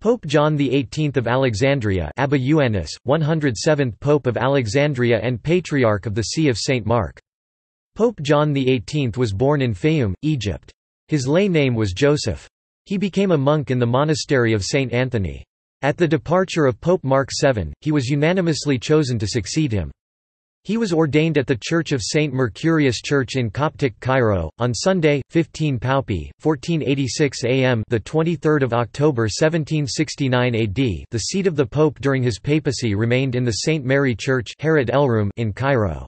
Pope John XVIII of Alexandria Abba Youannis, 107th Pope of Alexandria and Patriarch of the See of St. Mark. Pope John XVIII was born in Fayoum, Egypt. His lay name was Joseph. He became a monk in the monastery of St. Anthony. At the departure of Pope Mark VII, he was unanimously chosen to succeed him. He was ordained at the Church of St. Mercurius Church in Coptic Cairo on Sunday, 15 Paopi, 1486 AM, the 23rd of October 1769 AD. The seat of the pope during his papacy remained in the St. Mary Church in Cairo.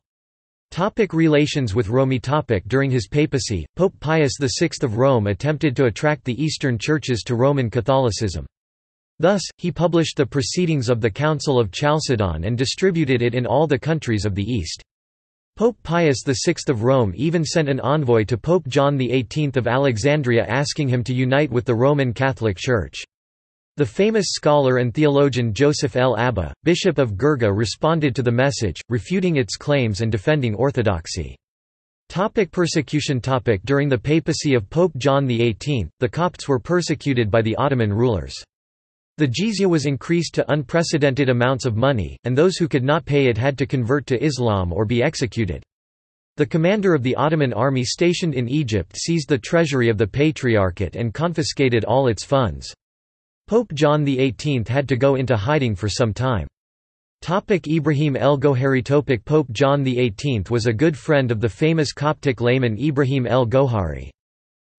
Topic relations with Rome topic During his papacy, Pope Pius VI of Rome attempted to attract the Eastern churches to Roman Catholicism. Thus, he published the Proceedings of the Council of Chalcedon and distributed it in all the countries of the East. Pope Pius VI of Rome even sent an envoy to Pope John XVIII of Alexandria asking him to unite with the Roman Catholic Church. The famous scholar and theologian Joseph L. Abba, Bishop of Gerga responded to the message, refuting its claims and defending orthodoxy. Topic persecution topic During the papacy of Pope John XVIII, the Copts were persecuted by the Ottoman rulers. The jizya was increased to unprecedented amounts of money, and those who could not pay it had to convert to Islam or be executed. The commander of the Ottoman army stationed in Egypt seized the treasury of the Patriarchate and confiscated all its funds. Pope John XVIII had to go into hiding for some time. Topic Ibrahim el-Gohari Topic Pope John XVIII was a good friend of the famous Coptic layman Ibrahim el-Gohari.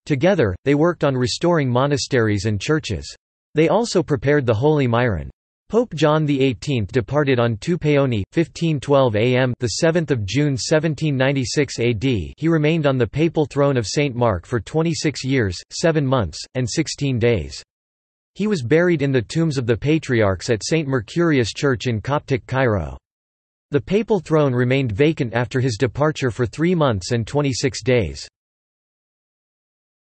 Together, they worked on restoring monasteries and churches. They also prepared the Holy Myron. Pope John XVIII departed on 2 Paoni, 1512 am the 7th of June 1796 AD. He remained on the papal throne of St Mark for 26 years, 7 months and 16 days. He was buried in the tombs of the patriarchs at St Mercurius Church in Coptic Cairo. The papal throne remained vacant after his departure for 3 months and 26 days.